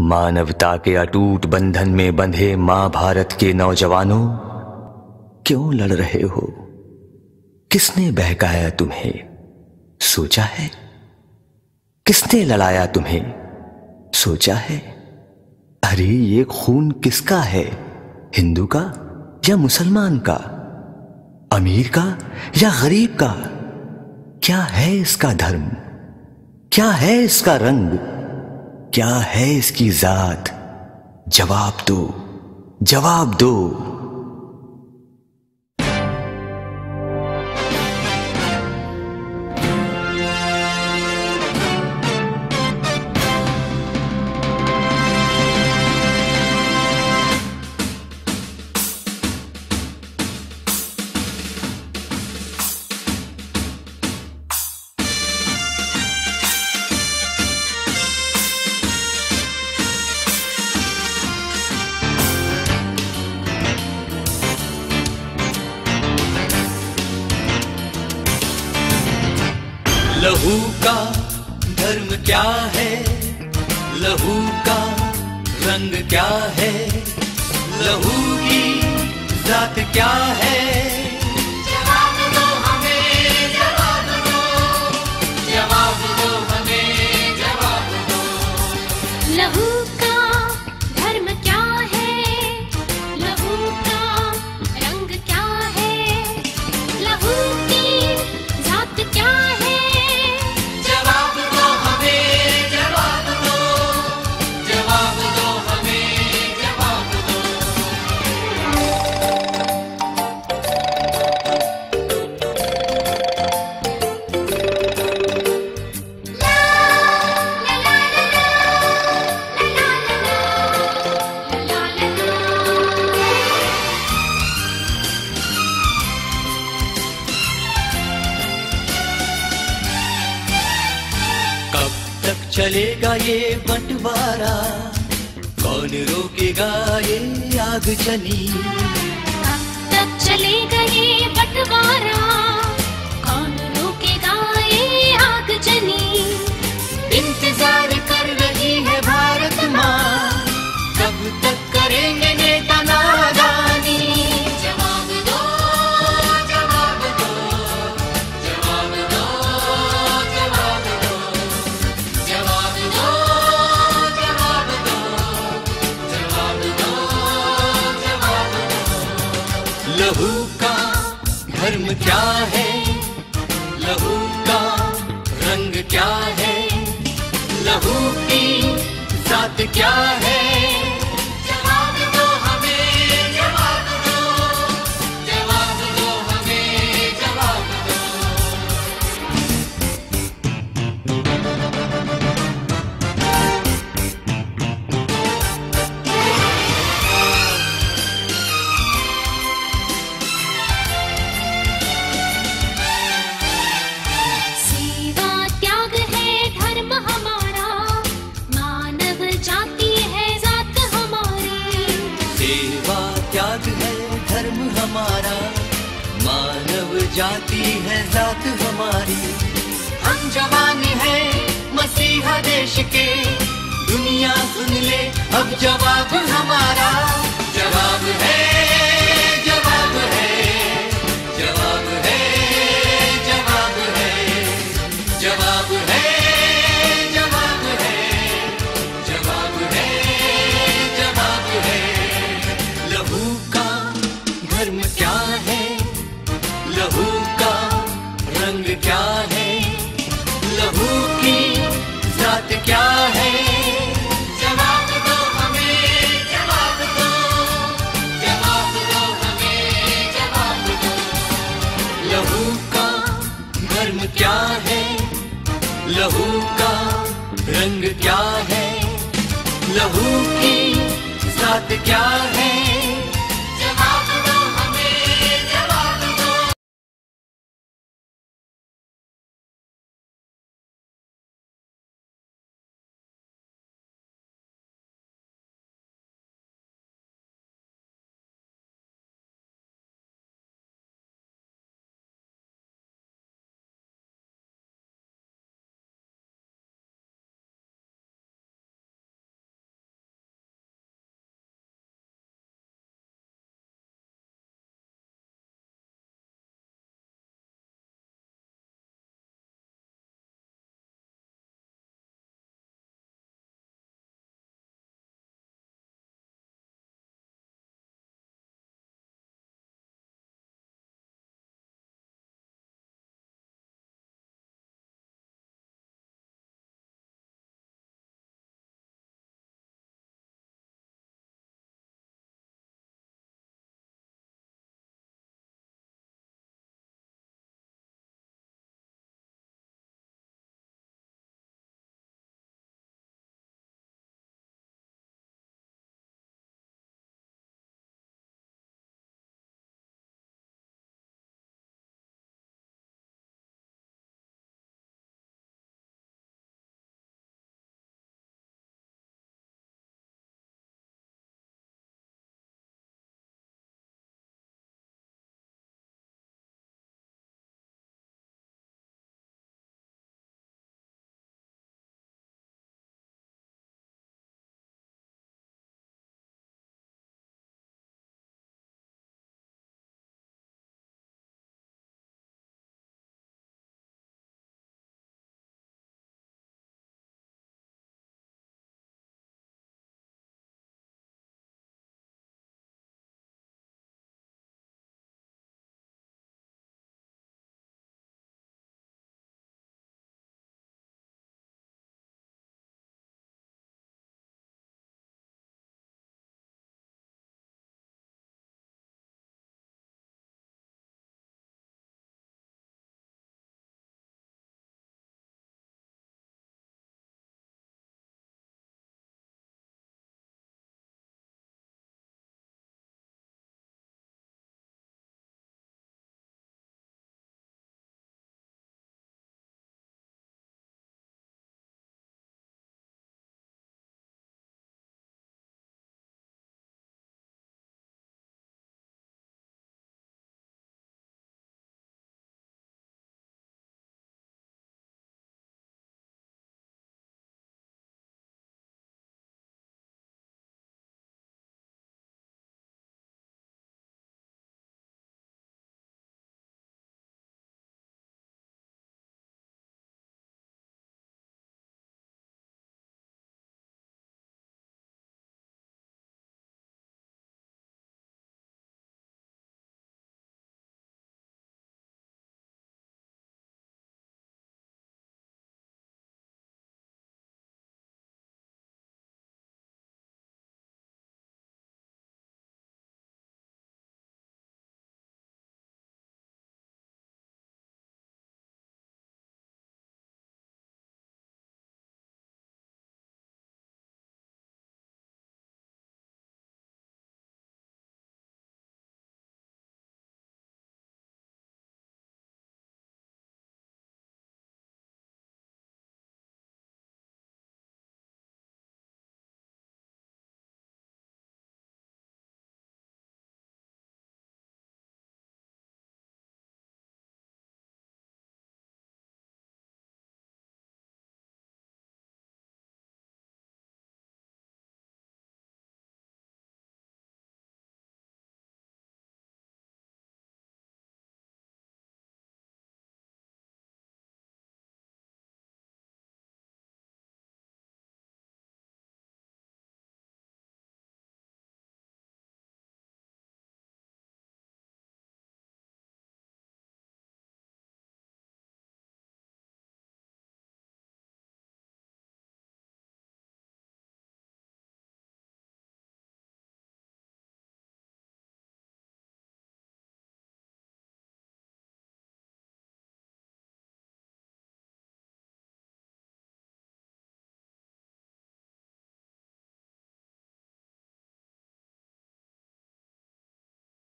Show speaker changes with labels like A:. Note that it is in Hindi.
A: मानवता के अटूट बंधन में बंधे माँ भारत के नौजवानों, क्यों लड़ रहे हो? किसने बहकाया तुम्हें? सोचा है? किसने लड़ाया तुम्हें? सोचा है? अरे, ये खून किसका है? हिंदू का या मुसलमान का? अमीर का या गरीब का? क्या है इसका धर्म? क्या है इसका रंग? क्या है इसकी जात? जवाब दो जवाब दो।
B: धर्म क्या है? लहू का रंग क्या है? लहू की जात क्या है? जवाब दो हमें जवाब दो। जवाब दो हमें जवाब दो।
C: लहू
B: चलेगा ये बंटवारा। कौन रोकेगा ये आग चली
C: तक चलेगा ये बंटवारा।
B: धर्म क्या है? लहू का रंग क्या है? लहू की जात क्या है?
C: जाति है जात हमारी।
B: हम जवान है मसीहा देश के। दुनिया सुन ले, अब जवाब हमारा। जवाब है लहू की जात क्या है?